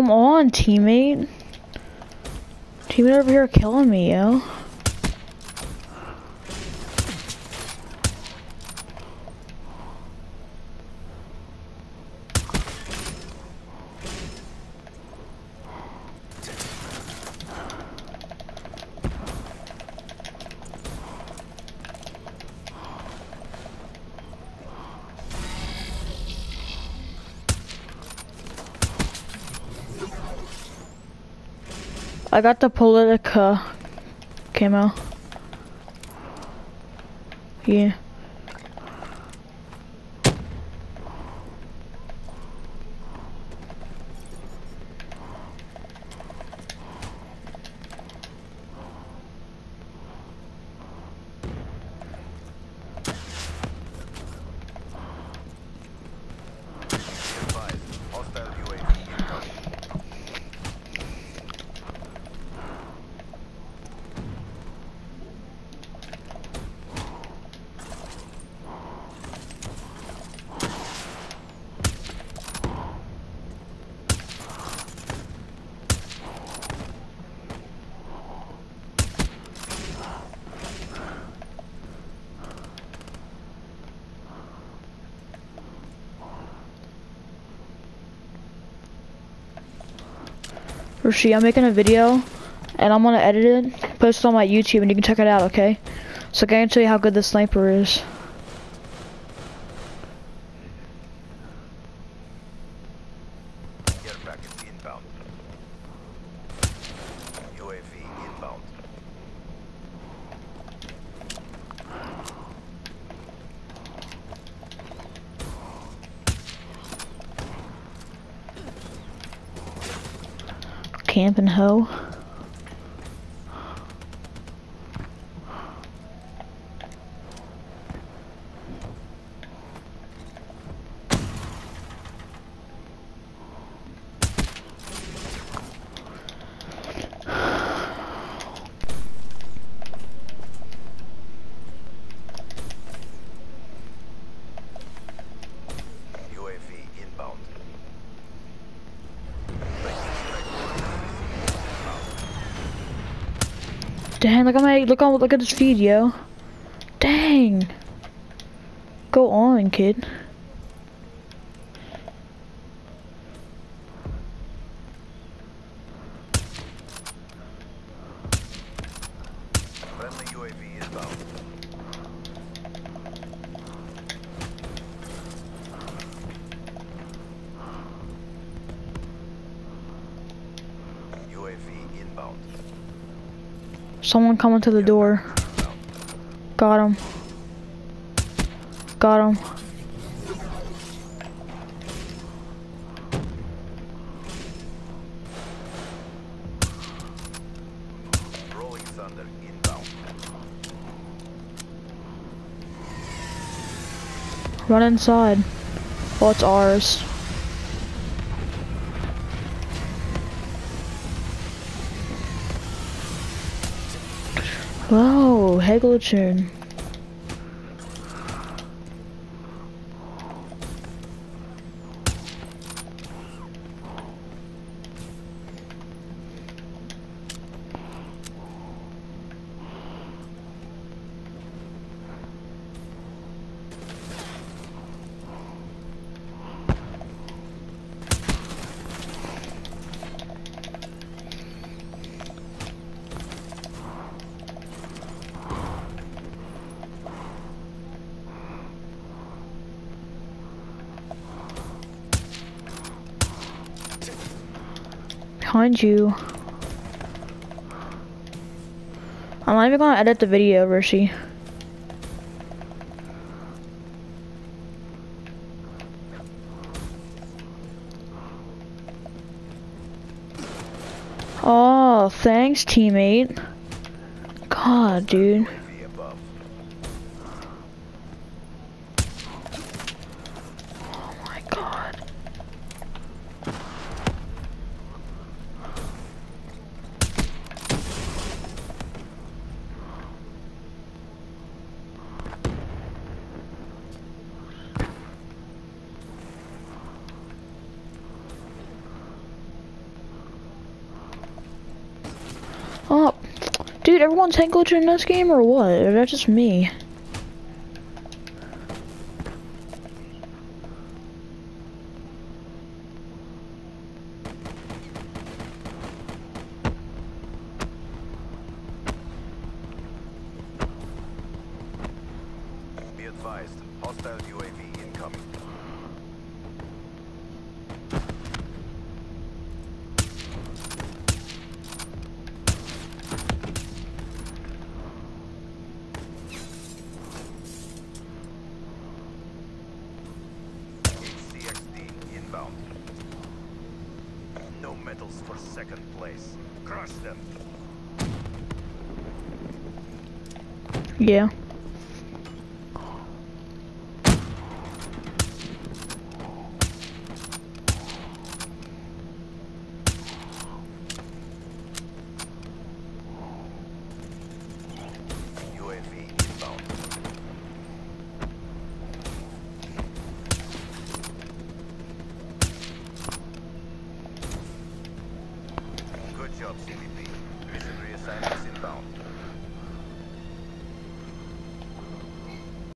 Come on, teammate. Teammate over here killing me, yo. I got the Politica camo. Yeah. Rashi, I'm making a video and I'm gonna edit it, post it on my YouTube and you can check it out, okay? So I can show you how good the sniper is. Inbound. UAV inbound. Camp and hoe. UAV inbound. Dang, look at my look on look at this feed, yo. Dang. Go on, kid. UAV inbound. Someone coming to the door. Got him. Got him. Rolling thunder inbound. Run inside. Oh, it's ours. Whoa, Heglichin. Behind you. I'm not even gonna edit the video, Rishi. Oh, thanks, teammate. God, dude. Oh my god. Dude, everyone's hand glitching in this game or what? Or that's just me? Be advised. Hostile UAV incoming. HCXD inbound. Medals for second place. Crush them. Yeah.